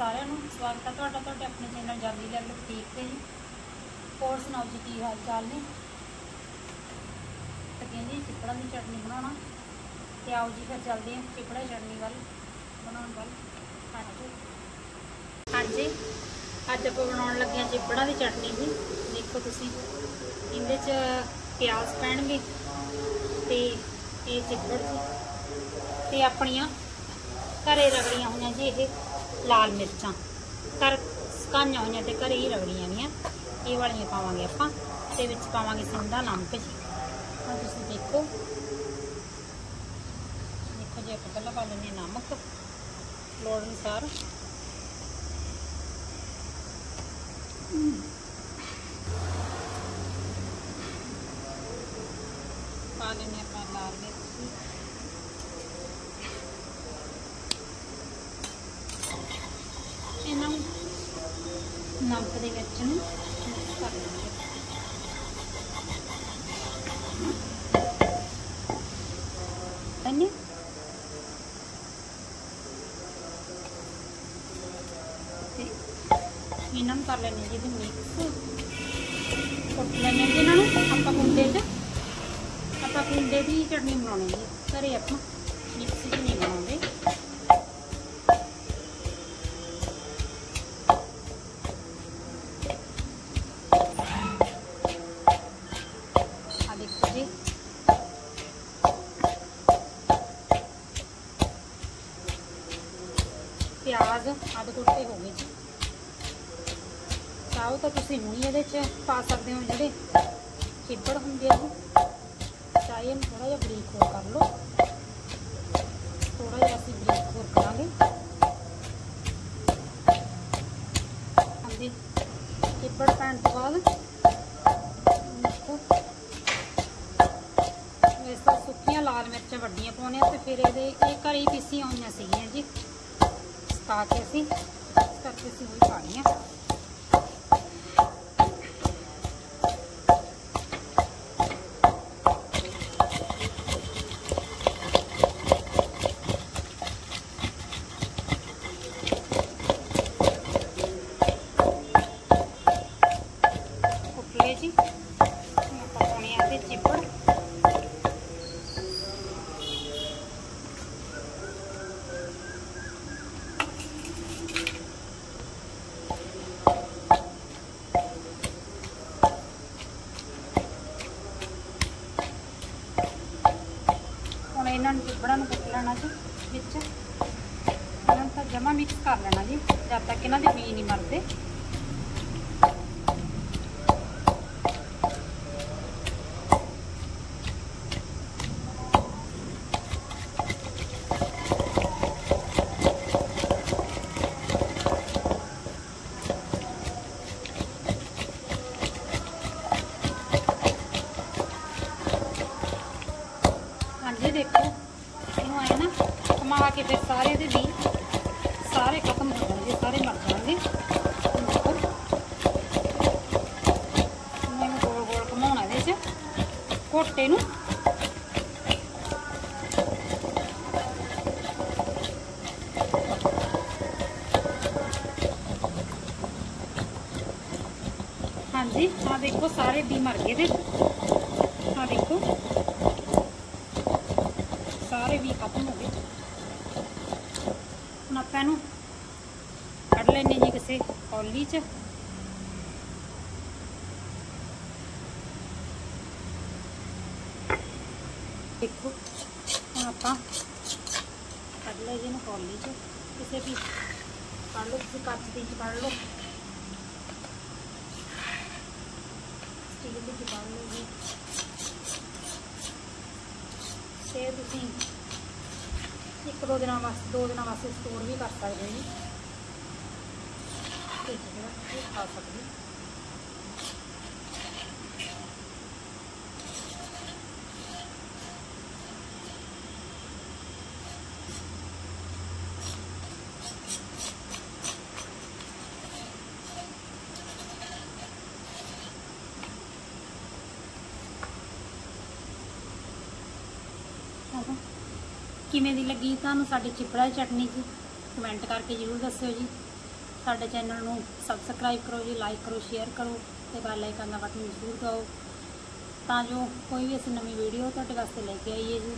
ਸਾਰਿਆਂ ਨੂੰ ਸਵਾਗਤ ਹੈ ਤੁਹਾਡਾ, ਤੁਹਾਡੇ ਆਪਣੇ ਚੈਨਲ ਜਾਂਦੀ ਲੈ ਠੀਕ ਤੇ ਜੀ। ਹੋਰ ਸੁਣਾਓ ਜੀ, ਕੀ ਹਾਲ ਚਾਲ ਨੇ? ਤਾਂ ਕਹਿੰਦੇ ਚਿਪੜਾ ਦੀ ਚਟਨੀ ਬਣਾਉਣਾ। ਤੇ ਆਓ ਜੀ, ਫਿਰ ਚੱਲਦੇ ਹਾਂ ਚਿਪੜਾ ਚਟਨੀ ਵੱਲ, ਬਣਾਉਣ ਵੱਲ। ਹਾਂਜੀ। ਹਾਂਜੀ, ਅੱਜ ਆਪਾਂ ਬਣਾਉਣ ਲੱਗੇ ਹਾਂ ਚਿਪੜਾ ਦੀ ਚਟਨੀ ਜੀ। ਦੇਖੋ ਤੁਸੀਂ, ਇਹਦੇ 'ਚ ਪਿਆਜ਼ ਪੈਣਗੇ ਤੇ ਇਹ ਚਿਪੜ ਜੀ। ਤੇ ਆਪਣੀਆਂ ਘਰੇ ਰਗੜੀਆਂ ਹੋਈਆਂ ਜੀ ਇਹ। ਲਾਲ ਮਿਰਚਾਂ। ਘਰ ਸਕਾਈਆਂ ਹੋਈਆਂ ਤੇ ਘਰੇ ਹੀ ਰਗੜੀਆਂ ਗੀਆਂ ਇਹ ਵਾਲੀਆਂ ਪਾਵਾਂਗੇ ਆਪਾਂ। ਤੇ ਵਿੱਚ ਪਾਵਾਂਗੇ ਸਿੰਦਾ ਨਮਕ ਜੀ। ਹੁਣ ਤੁਸੀਂ ਦੇਖੋ। ਦੇਖੋ ਜੇ ਆਪਾਂ ਪਹਿਲਾਂ ਪਾ ਲੈਂਦੇ ਹਾਂ ਨਮਕ। ਲੋੜ ਅਨੁਸਾਰ। ਪਾ ਲੈਂਦੇ ਹਾਂ ਆਪਾਂ ਲਾਲ ਮਿਰਚ ਜੀ ਇਹਨਾਂ ਨੂੰ ਨਮਕ ਦੇ ਵਿੱਚ ਨੂੰ ਮਿਕਸ ਕਰ ਲਵਾਂਗੇ ਧੰਨੇ ਤੇ ਇਹਨਾਂ ਨੂੰ ਕਰ ਲੈਣੇ ਜੀ ਮਿਕਸ ਕੁੱਟ ਲੈਣੇ ਜੀ ਇਹਨਾਂ ਨੂੰ ਆਪਾਂ ਕੁੰਡੇ 'ਚ ਆਪਾਂ ਕੁੰਡੇ ਦੀ ਚਟਨੀ ਬਣਾਉਣੀ ਜੀ ਘਰੇ ਆਪਾਂ ਪਿਆਜ਼ ਅੱਧ ਕੁੱਟੇ ਹੋ ਗਏ ਜੀ। ਚਾਹੋ ਤਾਂ ਤੁਸੀਂ ਹੁਣੀ ਇਹਦੇ ਚ ਪਾ ਸਕਦੇ ਹੋ ਜਿਹੜੇ ਚਿੱਬੜ ਹੁੰਦੇ ਆ। ਚਾਹੇ ਇਹਨੂੰ ਥੋੜਾ ਜਿਹਾ ਬਰੀਕ ਹੋਰ ਕਰ ਲਓ। ਥੋੜਾ ਜਿਹਾ ਅਸੀਂ ਬਰੀਕ ਹੋਰ ਕਰਾਂਗੇ। ਹਾਂਜੀ ਚਿੱਬੜ ਪੈਣ ਤੋਂ ਬਾਅਦ ਇਸ ਵੈਸੇ ਸੁੱਕੀਆਂ ਲਾਲ ਮਿਰਚਾਂ ਵੱਡੀਆਂ ਪਾਉਣੇ ਆ ਤੇ ਫਿਰ ਇਹਦੇ ਇਹ ਘਰੇ ਹੀ ਪੀਸੀਆਂ ਹੋਈਆਂ ਸੀਗੀਆਂ ਜੀ। ਸੁਕਾ ਕੇ ਅਸੀਂ ਇਸ ਕਰਕੇ ਅਸੀਂ ਉਹ ਪਾਣੀਆਂ ਕੁੱਟਲੇ ਜੀ ਹੁਣ ਆਪਾਂ ਪਾਉਣੇ ਆ ਤੇ ਚਿੱਪੜ ਇਹਨਾਂ ਨੂੰ ਚਿੱਬੜਾਂ ਨੂੰ ਕੁੱਟ ਲੈਣਾ ਜੀ, ਵਿੱਚ। ਇਹਨਾਂ ਨੂੰ ਤਾਂ ਜਮਾ ਮਿਕਸ ਕਰ ਲੈਣਾ ਜੀ, ਜਦ ਤੱਕ ਇਹਨਾਂ ਦੇ ਬੀ ਨਹੀਂ ਮਰਦੇ। ਹਾਂਜੀ ਦੇਖੋ। ਇਹਨੂੰ ਆਏ ਨਾ ਕਮਾ ਕੇ ਫਿਰ ਸਾਰੇ ਦੇ ਵੀ ਸਾਰੇ ਖਤਮ ਹੋ ਜਾਣਗੇ, ਸਾਰੇ ਮਰ ਜਾਣਗੇ। ਹੁਣ ਦੇਖੋ। ਹੁਣ ਗੋਲ ਗੋਲ ਘਮਾਉਣਾ ਇਹਦੇ 'ਚ। ਘੋਟੇ ਨੂੰ। ਹਾਂਜੀ ਆ ਦੇਖੋ, ਸਾਰੇ ਵੀ ਮਰ ਗਏ ਦੇ। ਆ ਦੇਖੋ। ਸਾਰੇ ਵੀ ਖਤਮ ਹੋ ਗਏ ਹੁਣ ਆਪਾਂ ਇਹਨੂੰ ਕੱਢ ਲੈਣੇ ਜੀ ਕਿਸੇ ਕੌਲੀ 'ਚ। ਦੇਖੋ, ਹੁਣ ਆਪਾਂ ਕੱਢ ਲੈ ਜੀ ਇਹਨੂੰ ਕੌਲੀ 'ਚ। ਕਿਸੇ ਵੀ ਕੱਢ ਲਓ, ਕਿਸੇ ਕੱਚ ਦੀ ਕੱਢ ਲਓ। ਸਟੀਲ ਦੀ ਕੱਢ ਲਓ ਜੀ। ਤੇ ਤੁਸੀਂ ਇੱਕ ਦੋ ਦਿਨਾਂ ਵਾਸਤੇ ਦੋ ਦਿਨਾਂ ਵਾਸਤੇ ਸਟੋਰ ਵੀ ਕਰ ਸਕਦੇ ਹੋ ਜੀ ਤੇ ਜਿਹੜਾ ਇਹ ਖਾ ਸਕਦੇ ਹੋ। ਆਹੋ। ਕਿਵੇਂ ਦੀ ਲੱਗੀ ਤੁਹਾਨੂੰ ਸਾਡੀ ਚਿਪੜਾ ਦੀ ਚਟਨੀ ਜੀ? ਕਮੈਂਟ ਕਰਕੇ ਜ਼ਰੂਰ ਦੱਸਿਓ ਜੀ। ਸਾਡੇ ਚੈਨਲ ਨੂੰ ਸਬਸਕ੍ਰਾਈਬ ਕਰੋ ਜੀ ਲਾਈਕ ਕਰੋ ਸ਼ੇਅਰ ਕਰੋ ਤੇ ਬੈਲ ਆਈਕਨ ਦਾ ਬਟਨ ਜ਼ਰੂਰ ਦਬਾਓ। ਤਾਂ ਜੋ ਕੋਈ ਵੀ ਅਸੀਂ ਨਵੀਂ ਵੀਡੀਓ ਤੁਹਾਡੇ ਵਾਸਤੇ ਲੈ ਕੇ ਆਈਏ ਜੀ।